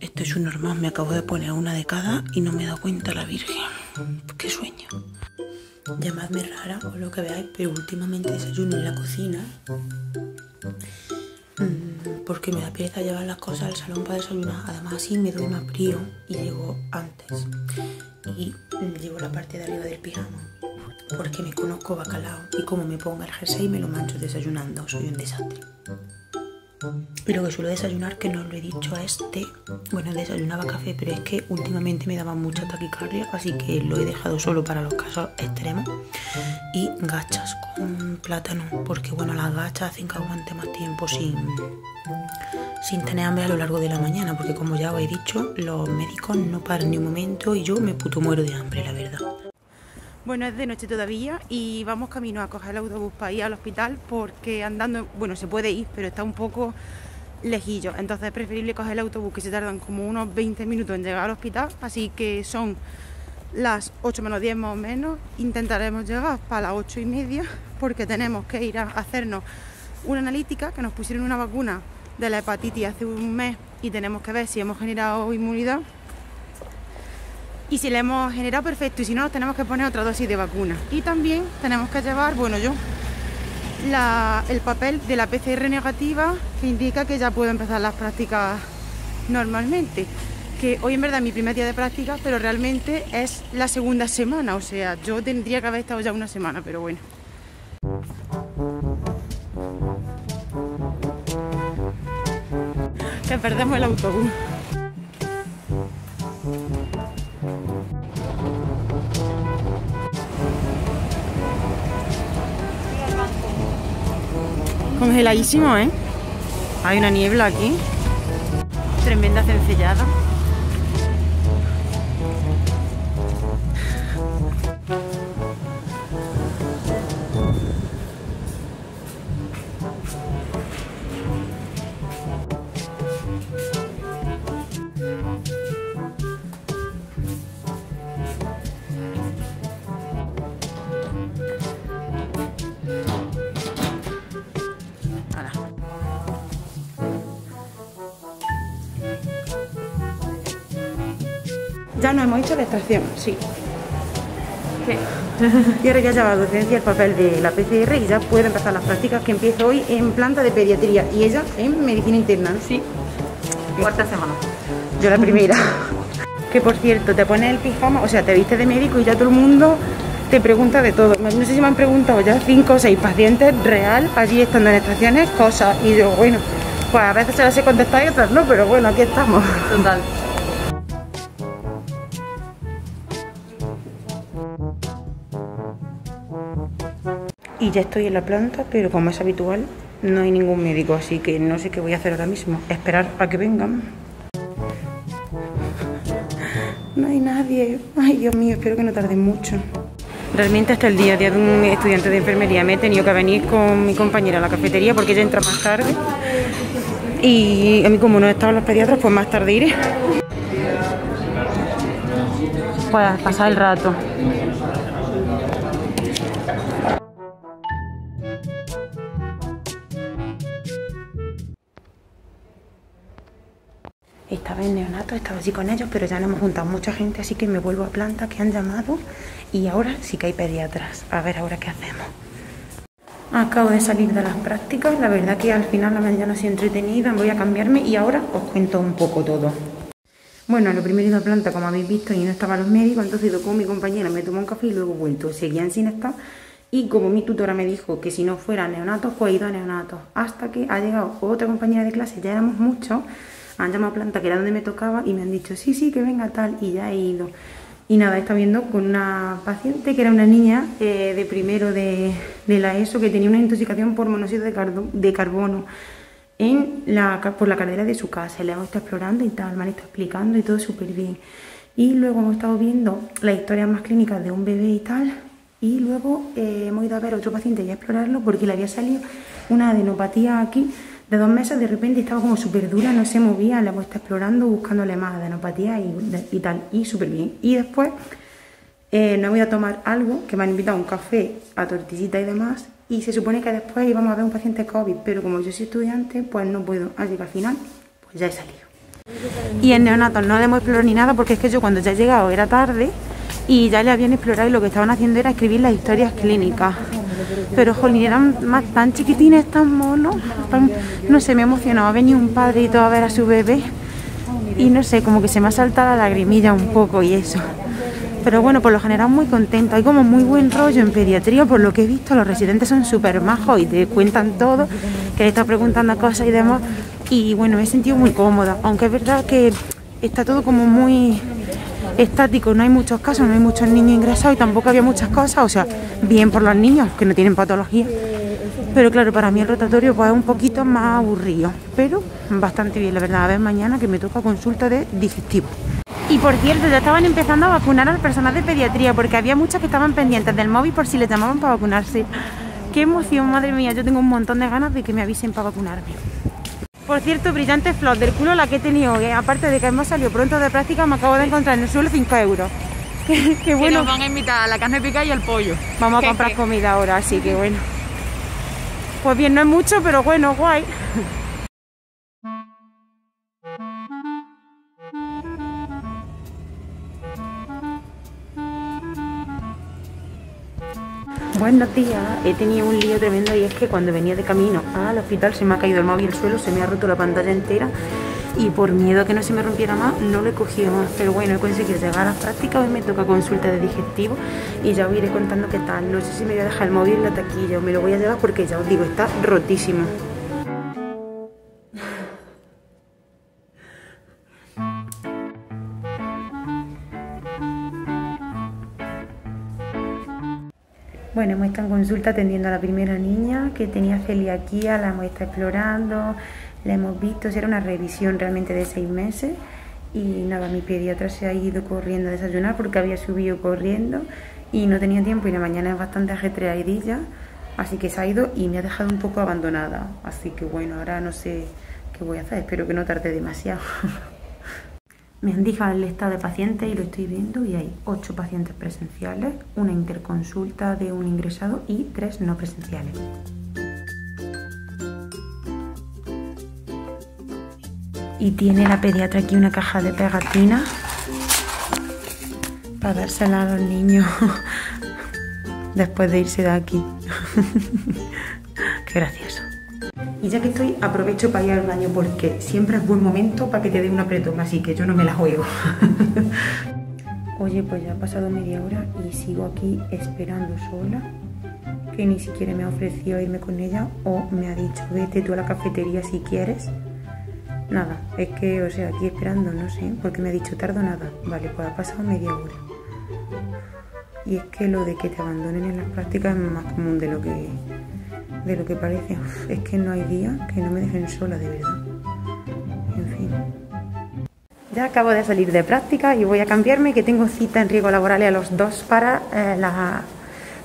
Esto es un normal, me acabo de poner una de cada y no me he dado cuenta la Virgen. Qué sueño. Llamadme rara o lo que veáis, pero últimamente desayuno en la cocina porque me da pereza llevar las cosas al salón para desayunar. Además así me doy más frío y llego antes. Y mm, llevo la parte de arriba del pijama porque me conozco bacalao y como me ponga el jersey me lo mancho desayunando. Soy un desastre. Y lo que suelo desayunar, que no lo he dicho, es té. Bueno, desayunaba café, pero es que últimamente me daba mucha taquicardia, así que lo he dejado solo para los casos extremos. Y gachas con plátano, porque bueno, las gachas hacen que aguante más tiempo sin, sin tener hambre a lo largo de la mañana, porque como ya os he dicho, los médicos no paran ni un momento y yo me puto muero de hambre, la verdad. Bueno, es de noche todavía y vamos camino a coger el autobús para ir al hospital porque andando, bueno, se puede ir, pero está un poco lejillo. Entonces es preferible coger el autobús que se tardan como unos 20 minutos en llegar al hospital. Así que son las 8 menos 10 más o menos. Intentaremos llegar para las 8 y media porque tenemos que ir a hacernos una analítica que nos pusieron una vacuna de la hepatitis hace un mes y tenemos que ver si hemos generado inmunidad y si le hemos generado perfecto y si no, tenemos que poner otra dosis de vacuna. Y también tenemos que llevar, bueno, yo, la, el papel de la PCR negativa que indica que ya puedo empezar las prácticas normalmente. Que hoy en verdad es mi primer día de práctica, pero realmente es la segunda semana, o sea, yo tendría que haber estado ya una semana, pero bueno. Que perdemos el autobús. Congeladísimo, ¿eh? Hay una niebla aquí. Tremenda cencellada. Ya nos hemos hecho la extracción, sí. Sí. Y ahora ya he llevado docencia el papel de la PCR y ya puedo empezar las prácticas que empiezo hoy en planta de pediatría y ella en medicina interna. Sí. Cuarta semana. Yo la primera. Que por cierto, te pones el pijama, o sea, te viste de médico y ya todo el mundo te pregunta de todo. No sé si me han preguntado ya cinco o seis pacientes real allí estando en estaciones, cosas. Y yo, bueno, pues a veces se las he contestado y otras no, pero bueno, aquí estamos. Total. Ya estoy en la planta, pero como es habitual, no hay ningún médico, así que no sé qué voy a hacer ahora mismo. Esperar a que vengan. No hay nadie. Ay, Dios mío, espero que no tarde mucho. Realmente hasta el día día de un estudiante de enfermería me he tenido que venir con mi compañera a la cafetería porque ella entra más tarde. Y a mí como no estaban los pediatras, pues más tarde iré. Para pasar el rato. En neonato, estaba así con ellos, pero ya no hemos juntado mucha gente, así que me vuelvo a planta que han llamado y ahora sí que hay pediatras. A ver ahora qué hacemos. Acabo de salir de las prácticas, la verdad que al final la mañana ha sido entretenida, voy a cambiarme y ahora os cuento un poco todo. Bueno, lo primero ido a planta, como habéis visto, y no estaban los médicos, entonces he ido con mi compañera, me tomó un café y luego he vuelto. Seguían sin estar y como mi tutora me dijo que si no fuera neonatos, pues he ido a neonatos. Hasta que ha llegado otra compañera de clase, ya éramos muchos, han llamado a planta que era donde me tocaba y me han dicho, sí, sí, que venga tal, y ya he ido. Y nada, he estado viendo con una paciente que era una niña eh, de primero de, de la ESO que tenía una intoxicación por monóxido de, de carbono en la, por la carrera de su casa. Le hemos estado explorando y tal, me han estado explicando y todo súper bien. Y luego hemos estado viendo las historias más clínicas de un bebé y tal. Y luego eh, hemos ido a ver a otro paciente y a explorarlo porque le había salido una adenopatía aquí de dos meses. De repente estaba como súper dura, no se movía. La hemos estado explorando, buscándole más adenopatía y, y tal. Y súper bien. Y después eh, no voy a tomar algo, que me han invitado a un café, a tortillita y demás, y se supone que después íbamos a ver un paciente COVID, pero como yo soy estudiante, pues no puedo, así que al final, pues ya he salido. Y en neonatos no le hemos explorado ni nada, porque es que yo cuando ya he llegado era tarde, y ya le habían explorado y lo que estaban haciendo era escribir las historias clínicas. Pero, jolín, eran más tan chiquitines, tan monos, no sé, me emocionaba. Venido un todo a ver a su bebé, y no sé, como que se me ha saltado la lagrimilla un poco y eso. Pero bueno, por lo general muy contento. Hay como muy buen rollo en pediatría, por lo que he visto. Los residentes son súper majos y te cuentan todo, que le estás preguntando cosas y demás. Y bueno, me he sentido muy cómoda. Aunque es verdad que está todo como muy estático. No hay muchos casos, no hay muchos niños ingresados y tampoco había muchas cosas. O sea, bien por los niños que no tienen patología. Pero claro, para mí el rotatorio pues es un poquito más aburrido. Pero bastante bien, la verdad. A ver mañana que me toca consulta de digestivo. Y por cierto, ya estaban empezando a vacunar al personal de pediatría porque había muchos que estaban pendientes del móvil por si les llamaban para vacunarse. Qué emoción, madre mía, yo tengo un montón de ganas de que me avisen para vacunarme. Por cierto, brillante flor del culo la que he tenido, que aparte de que hemos salido pronto de práctica, me acabo de encontrar en el suelo 5 euros. Qué, qué Que bueno. nos van a invitar a la carne picada y al pollo. Vamos a comprar comida ahora, así que bueno. Pues bien, no es mucho, pero bueno, guay. Buenos días, he tenido un lío tremendo y es que cuando venía de camino al hospital se me ha caído el móvil al suelo, se me ha roto la pantalla entera y por miedo a que no se me rompiera más no lo he cogido más. Pero bueno, he conseguido llegar a las prácticas, hoy me toca consulta de digestivo y ya os iré contando qué tal. No sé si me voy a dejar el móvil en la taquilla o me lo voy a llevar porque ya os digo, está rotísimo. Bueno, hemos estado en consulta atendiendo a la primera niña que tenía celiaquía, la hemos estado explorando, la hemos visto, era una revisión realmente de seis meses y nada, mi pediatra se ha ido corriendo a desayunar porque había subido corriendo y no tenía tiempo y la mañana es bastante ajetreadilla, así que se ha ido y me ha dejado un poco abandonada, así que bueno, ahora no sé qué voy a hacer, espero que no tarde demasiado. Me han dicho el estado de pacientes y lo estoy viendo y hay ocho pacientes presenciales, una interconsulta de un ingresado y tres no presenciales. Y tiene la pediatra aquí una caja de pegatina para dársela a los niños después de irse de aquí. Qué gracioso. Y ya que estoy, aprovecho para ir al baño porque siempre es buen momento para que te dé un apretón, así que yo no me la juego. Oye, pues ya ha pasado media hora y sigo aquí esperando sola, que ni siquiera me ha ofrecido irme con ella o me ha dicho vete tú a la cafetería si quieres. Nada, es que, o sea, aquí esperando, no sé, porque me ha dicho tardo nada. Vale, pues ha pasado media hora. Y es que lo de que te abandonen en las prácticas es más común de lo que de lo que parece. Uf, es que no hay día que no me dejen sola, de verdad. En fin. Ya acabo de salir de práctica y voy a cambiarme, que tengo cita en riesgo laboral a los dos para, eh, la,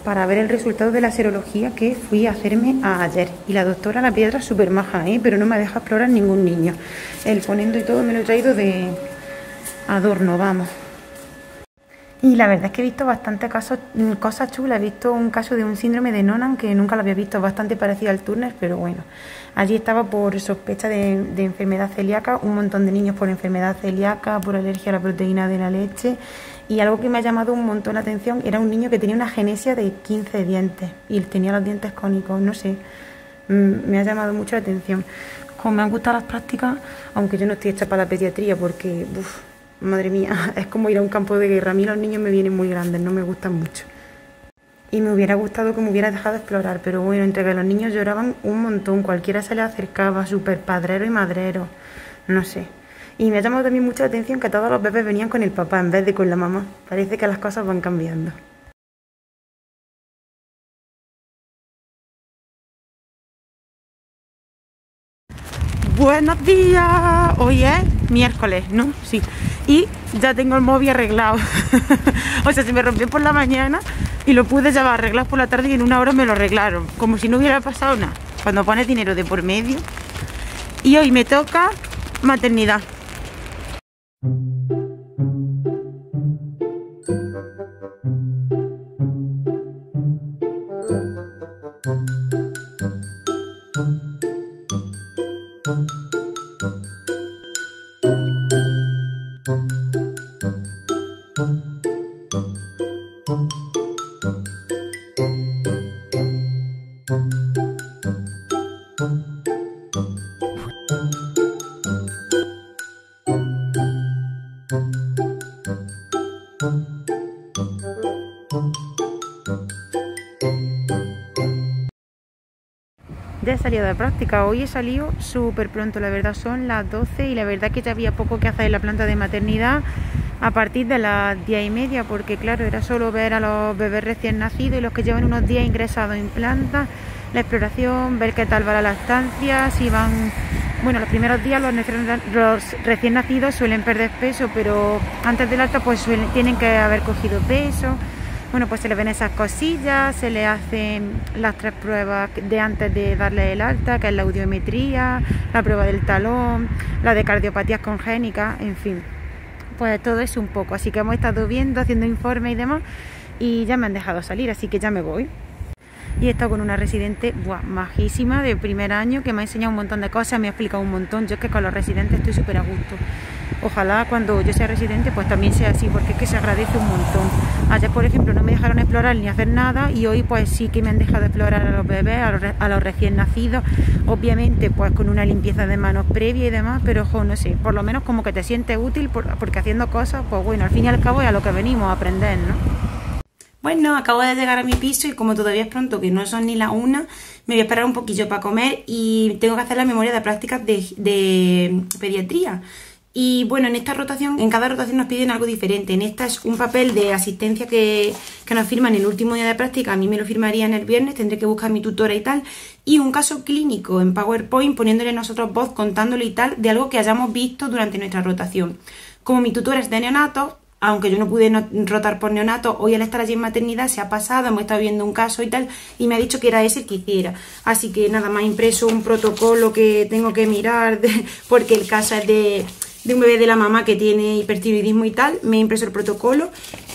para ver el resultado de la serología que fui a hacerme ayer. Y la doctora, la piedra, es súper maja, ¿eh? pero no me deja explorar ningún niño. El ponendo y todo me lo he traído de adorno, vamos. Y la verdad es que he visto bastante casos, mm, cosas chulas. He visto un caso de un síndrome de Nonan que nunca lo había visto, bastante parecido al Turner, pero bueno. Allí estaba por sospecha de, de enfermedad celíaca, un montón de niños por enfermedad celíaca, por alergia a la proteína de la leche. Y algo que me ha llamado un montón la atención era un niño que tenía una genesia de 15 dientes y tenía los dientes cónicos, no sé. Mm, Me ha llamado mucho la atención. Como me han gustado las prácticas, aunque yo no estoy hecha para la pediatría porque, uf, madre mía, es como ir a un campo de guerra. A mí los niños me vienen muy grandes, no me gustan mucho. Y me hubiera gustado que me hubiera dejado explorar, pero bueno, entre que los niños lloraban un montón, cualquiera se les acercaba, súper padrero y madrero, no sé. Y me ha llamado también mucha atención que todos los bebés venían con el papá en vez de con la mamá. Parece que las cosas van cambiando. Buenos días. Hoy es miércoles, ¿no? Sí. Y ya tengo el móvil arreglado. o sea, se me rompió por la mañana y lo pude llevar arreglado por la tarde y en una hora me lo arreglaron. Como si no hubiera pasado nada. Cuando pones dinero de por medio. Y hoy me toca maternidad. De práctica, hoy he salido súper pronto, la verdad son las 12 y la verdad que ya había poco que hacer en la planta de maternidad a partir de las 10 y media, porque claro, era solo ver a los bebés recién nacidos y los que llevan unos días ingresados en planta, la exploración, ver qué tal va la lactancia, si van... Bueno, los primeros días los, los recién nacidos suelen perder peso, pero antes del alta pues suelen, tienen que haber cogido peso bueno, pues se le ven esas cosillas, se le hacen las tres pruebas de antes de darle el alta, que es la audiometría, la prueba del talón, la de cardiopatías congénicas, en fin. Pues todo eso un poco. Así que hemos estado viendo, haciendo informes y demás, y ya me han dejado salir, así que ya me voy. Y he estado con una residente majísima de primer año que me ha enseñado un montón de cosas, me ha explicado un montón. Yo es que con los residentes estoy súper a gusto. Ojalá cuando yo sea residente pues también sea así, porque es que se agradece un montón. Ayer, por ejemplo, no me dejaron explorar ni hacer nada y hoy pues sí que me han dejado explorar a los bebés, a los, a los recién nacidos, obviamente pues con una limpieza de manos previa y demás, pero ojo, no sé, por lo menos como que te sientes útil porque haciendo cosas, pues bueno, al fin y al cabo es a lo que venimos a aprender, ¿no? Bueno, acabo de llegar a mi piso y como todavía es pronto, que no son ni las una, me voy a esperar un poquillo para comer y tengo que hacer la memoria de prácticas de pediatría. Y bueno, en esta rotación, en cada rotación nos piden algo diferente. En esta es un papel de asistencia que, que nos firman el último día de práctica. A mí me lo firmarían el viernes, tendré que buscar mi tutora y tal. Y un caso clínico en PowerPoint poniéndole nosotros voz, contándole y tal, de algo que hayamos visto durante nuestra rotación. Como mi tutora es de neonato, aunque yo no pude rotar por neonato, hoy al estar allí en maternidad se ha pasado, hemos estado viendo un caso y tal, y me ha dicho que era ese que hiciera. Así que nada más impreso un protocolo que tengo que mirar, porque el caso es de de un bebé de la mamá que tiene hipertiroidismo y tal, me he impreso el protocolo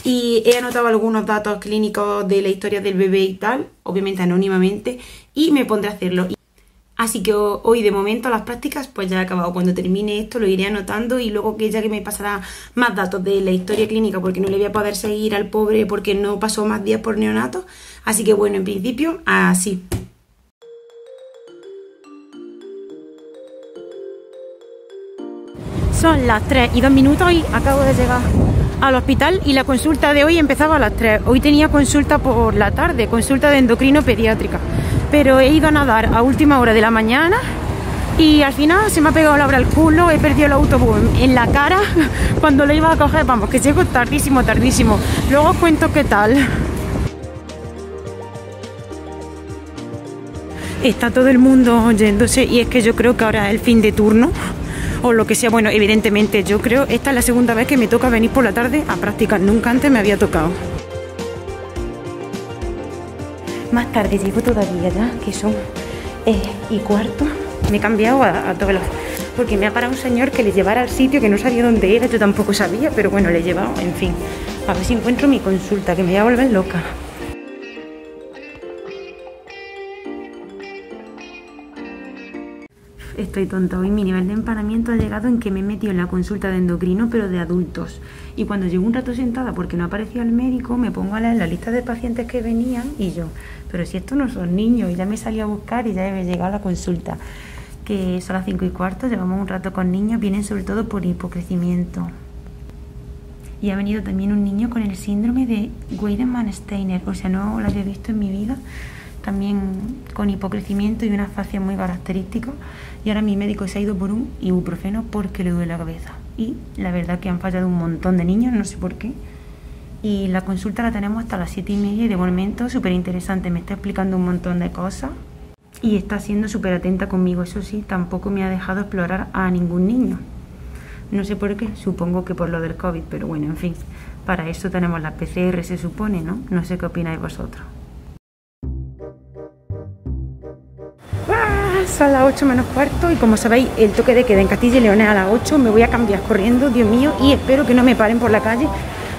y he anotado algunos datos clínicos de la historia del bebé y tal, obviamente anónimamente, y me pondré a hacerlo. Así que hoy de momento las prácticas pues ya he acabado. Cuando termine esto lo iré anotando y luego que ya que me pasará más datos de la historia clínica porque no le voy a poder seguir al pobre porque no pasó más días por neonato. Así que bueno, en principio así. Son las 3 y 2 minutos y acabo de llegar al hospital y la consulta de hoy empezaba a las 3. Hoy tenía consulta por la tarde, consulta de endocrino pediátrica. Pero he ido a nadar a última hora de la mañana y al final se me ha pegado la obra al culo, he perdido el autobús en la cara cuando lo iba a coger. Vamos, que llego tardísimo, tardísimo. Luego os cuento qué tal. Está todo el mundo yéndose y es que yo creo que ahora es el fin de turno o lo que sea. Bueno, evidentemente yo creo, esta es la segunda vez que me toca venir por la tarde a practicar, nunca antes me había tocado. Más tarde llego todavía ya, que son eh, y cuarto. Me he cambiado a, a todos los... Porque me ha parado un señor que le llevara al sitio que no sabía dónde era, yo tampoco sabía, pero bueno, le he llevado, en fin. A ver si encuentro mi consulta, que me voy a volver loca. Estoy tonta. Hoy mi nivel de empanamiento ha llegado en que me he metido en la consulta de endocrino, pero de adultos. Y cuando llego un rato sentada porque no aparecía el médico, me pongo a leer la lista de pacientes que venían y yo, pero si estos no son niños, y ya me salí a buscar y ya he llegado a la consulta. Que son las 5 y cuarto, llevamos un rato con niños, vienen sobre todo por hipocrecimiento. Y ha venido también un niño con el síndrome de Weidemann-Steiner, o sea, no lo había visto en mi vida también con hipocrecimiento y una fascia muy característica. Y ahora mi médico se ha ido por un ibuprofeno porque le duele la cabeza. Y la verdad que han fallado un montón de niños, no sé por qué. Y la consulta la tenemos hasta las siete y media y de momento súper interesante. Me está explicando un montón de cosas y está siendo súper atenta conmigo. Eso sí, tampoco me ha dejado explorar a ningún niño. No sé por qué, supongo que por lo del COVID, pero bueno, en fin. Para eso tenemos la PCR, se supone, ¿no? No sé qué opináis vosotros. Son las 8 menos cuarto y como sabéis el toque de queda en Castilla y León es a las 8, me voy a cambiar corriendo, Dios mío, y espero que no me paren por la calle,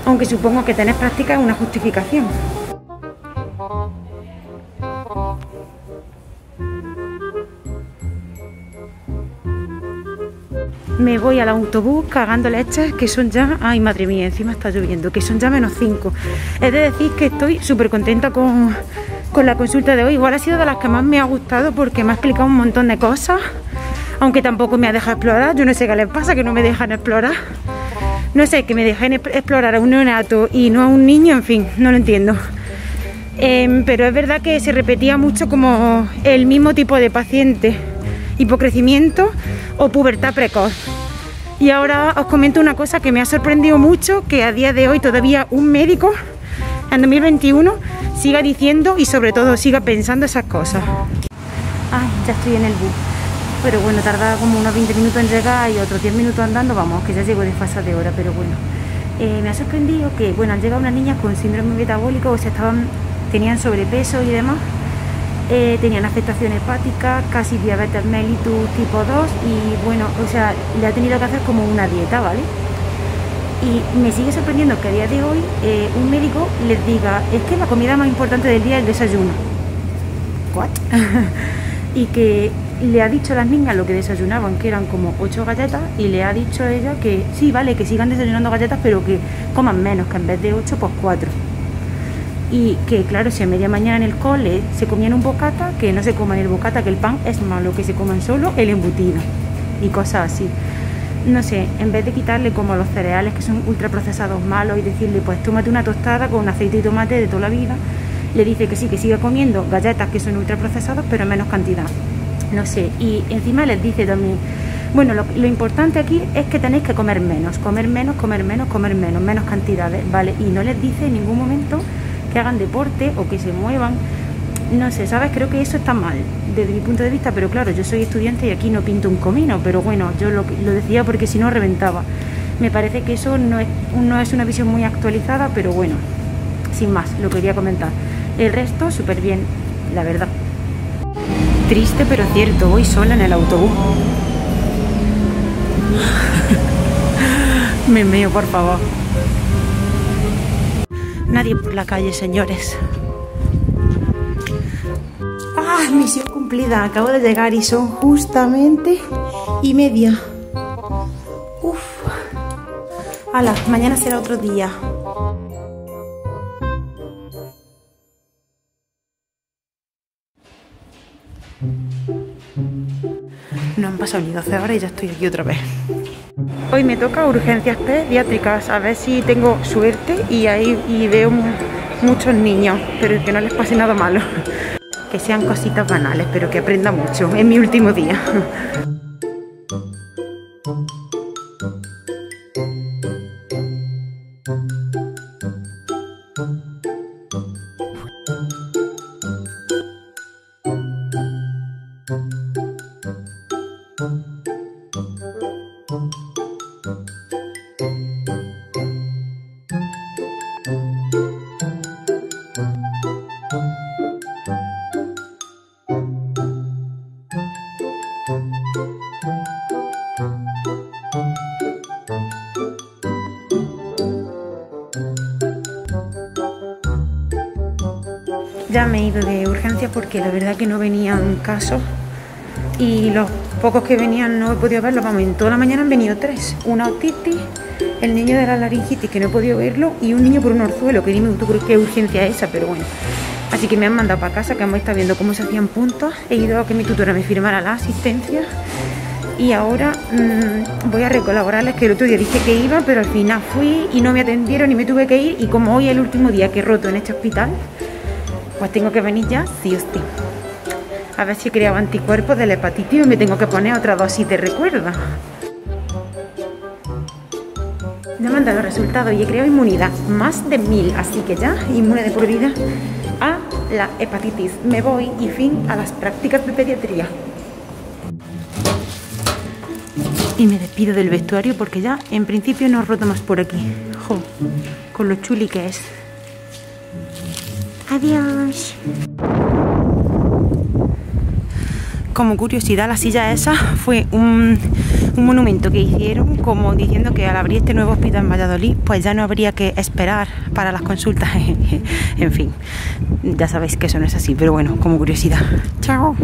aunque supongo que tener práctica es una justificación. me voy al autobús cagando leches que son ya, ay madre mía, encima está lloviendo, que son ya menos 5. Es de decir que estoy súper contenta con, con la consulta de hoy. Igual ha sido de las que más me ha gustado porque me ha explicado un montón de cosas, aunque tampoco me ha dejado explorar. Yo no sé qué les pasa, que no me dejan explorar. No sé, que me dejen explorar a un neonato y no a un niño, en fin, no lo entiendo. Em, pero es verdad que se repetía mucho como el mismo tipo de paciente, hipocrecimiento o pubertad precoz. Y ahora os comento una cosa que me ha sorprendido mucho, que a día de hoy todavía un médico en 2021 siga diciendo y sobre todo siga pensando esas cosas. Ay, ya estoy en el bus. Pero bueno, tarda como unos 20 minutos en llegar y otros 10 minutos andando, vamos, que ya llego de fase de hora, pero bueno. Eh, me ha sorprendido que, bueno, han llegado unas niñas con síndrome metabólico, o sea, estaban, tenían sobrepeso y demás, eh, tenían afectación hepática, casi diabetes mellitus tipo 2 y bueno, o sea, le ha tenido que hacer como una dieta, ¿vale? Y me sigue sorprendiendo que a día de hoy eh, un médico les diga, es que la comida más importante del día es el desayuno. ¿What? y que le ha dicho a las niñas lo que desayunaban, que eran como 8 galletas, y le ha dicho a ella que sí, vale, que sigan desayunando galletas, pero que coman menos, que en vez de 8, pues 4 y que claro, si a media mañana en el cole se comían un bocata, que no se coman el bocata, que el pan es malo, que se coman solo el embutido y cosas así. No sé, en vez de quitarle como los cereales que son ultraprocesados malos y decirle pues tómate una tostada con aceite y tomate de toda la vida, le dice que sí, que siga comiendo galletas que son ultraprocesados pero en menos cantidad. No sé, y encima les dice también, bueno, lo, lo, importante aquí es que tenéis que comer menos, comer menos, comer menos, comer menos, menos cantidades, ¿vale? Y no les dice en ningún momento que hagan deporte o que se muevan. No sé, ¿sabes? Creo que eso está mal desde mi punto de vista, pero claro, yo soy estudiante y aquí no pinto un comino, pero bueno, yo lo, decía porque si no reventaba. Me parece que eso no es, no es una visión muy actualizada, pero bueno, sin más, lo quería comentar. El resto, súper bien, la verdad. Triste pero cierto, voy sola en el autobús. Me meo, por favor. Nadie por la calle, señores. ¡Ah! Misión cumplida. Acabo de llegar y son justamente y media. Uf. Hala, mañana será otro día. No han pasado ni 12 horas y ya estoy aquí otra vez. Hoy me toca urgencias pediátricas, a ver si tengo suerte y ahí y veo muchos niños, pero que no les pase nada malo. Que sean cositas banales, pero que aprenda mucho. Es mi último día. Porque la verdad que no venían casos y los pocos que venían no he podido verlos. Vamos, en toda la mañana han venido tres. Una otitis, el niño de la laringitis que no he podido verlo y un niño por un orzuelo, que dime tú qué urgencia es esa, pero bueno. Así que me han mandado para casa, que hemos estado viendo cómo se hacían puntos. He ido a que mi tutora me firmara la asistencia y ahora mmm, voy a recolaborarles que el otro día dije que iba, pero al final fui y no me atendieron y me tuve que ir y como hoy es el último día que he roto en este hospital, pues tengo que venir ya sí o. A ver si he creado anticuerpos de hepatitis y me tengo que poner otra dosis de recuerda. Me han mandado resultados y he creado inmunidad, más de mil, así que ya, inmune de por vida a la hepatitis. Me voy y fin a las prácticas de pediatría. Y me despido del vestuario porque ya en principio no roto más por aquí. Jo, con lo chuli que es. Adiós. Como curiosidad, la silla esa fue un, un, monumento que hicieron como diciendo que al abrir este nuevo hospital en Valladolid, pues ya no habría que esperar para las consultas. en fin, ya sabéis que eso no es así, pero bueno, como curiosidad. Chao.